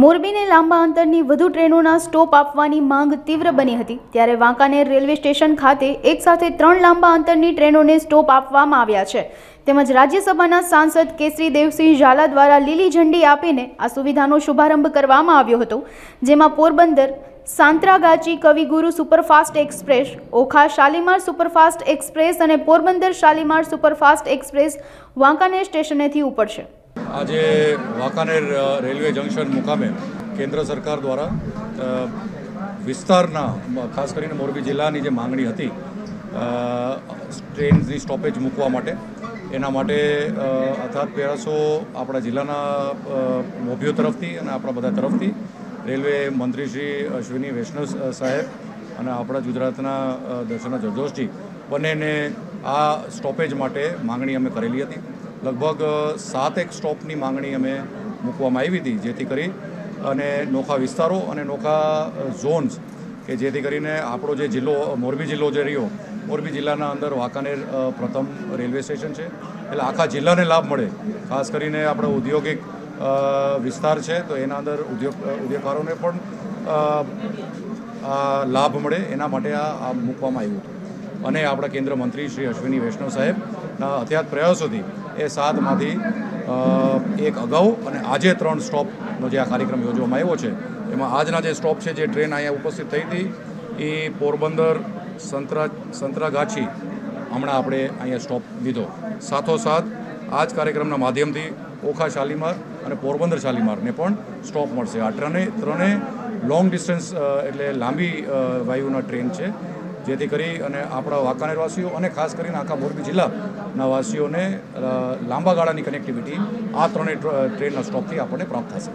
મોરબીને લાંબા અંતરની વધુ ટ્રેનોના સ્ટોપ આપવાની માંગ તીવ્ર બની હતી. ત્યારે વાંકાનેર રેલવે સ્ટેશન ખાતે એકસાથે ત્રણ લાંબા અંતરની ટ્રેનોને સ્ટોપ આપવામાં આવ્યા છે. તેમજ રાજ્યસભાના સાંસદ કેસરી દેવસિંહ ઝાલા દ્વારા લીલી ઝંડી આપીને આ સુવિધાનો શુભારંભ કરવામાં આવ્યો હતો, જેમાં Porbandar, Santragachi Kaviguru superfast express, Okha Shalimar superfast express અને પોરબંદર શાલીમાર સુપરફાસ્ટ એક્સપ્રેસ વાંકાનેર સ્ટેશનેથી ઉપડશે. આજે વાંકાનેર રેલવે જંકશન મુકામે કેન્દ્ર સરકાર દ્વારા વિસ્તારના ખાસ કરીને મોરબી જિલ્લાની જે માંગણી હતી ટ્રેન્સની સ્ટોપેજ મૂકવા માટે. એના માટે અર્થાત પ્રયાસો આપણા જિલ્લાના મોભીઓ તરફથી અને આપણા બધા તરફથી રેલવે મંત્રી શ્રી અશ્વિની વૈષ્ણવ સાહેબ અને આપણા ગુજરાતના દર્શના જરદોશજી બંનેને આ સ્ટોપેજ માટે માંગણી અમે કરેલી હતી. લગભગ સાત સાતેક સ્ટોપની માંગણી અમે મૂકવામાં આવી હતી, જેથી કરી અને નોખા વિસ્તારો અને નોખા ઝોન્સ કે જેથી કરીને આપણો જે જિલ્લો મોરબી જિલ્લો જે રહ્યો, મોરબી જિલ્લાના અંદર વાંકાનેર પ્રથમ રેલવે સ્ટેશન છે. એટલે આખા જિલ્લાને લાભ મળે. ખાસ કરીને આપણો ઔદ્યોગિક વિસ્તાર છે, તો એના અંદર ઉદ્યોગ ઉદ્યોગકારોને પણ લાભ મળે. એના માટે આ મૂકવામાં આવ્યું હતું. અને આપણા કેન્દ્ર મંત્રી શ્રી અશ્વિની વૈષ્ણવ સાહેબના અત્યાત પ્રયાસોથી એ સાતમાંથી એક અગાઉ અને આજે ત્રણ સ્ટોપનો જે આ કાર્યક્રમ યોજવામાં આવ્યો છે, એમાં આજના જે સ્ટોપ છે, જે ટ્રેન અહીંયા ઉપસ્થિત થઈ હતી, એ પોરબંદર, સંતરા, સંતરાગાછી હમણાં આપણે અહીંયા સ્ટોપ લીધો. સાથોસાથ આ જ કાર્યક્રમના માધ્યમથી ઓખા શાલીમાર અને પોરબંદર શાલીમારને પણ સ્ટોપ મળશે. આ ત્રણે ત્રણે લોંગ ડિસ્ટન્સ એટલે લાંબી વાયુના ટ્રેન છે. જેથી કરી અને આપણા વાંકાનેર વાસીઓ અને ખાસ કરીને આખા મોરબી જિલ્લાના વાસીઓને લાંબા ગાળાની કનેક્ટિવિટી આ ત્રણેય ટ્રેનના સ્ટોપથી આપણને પ્રાપ્ત થશે.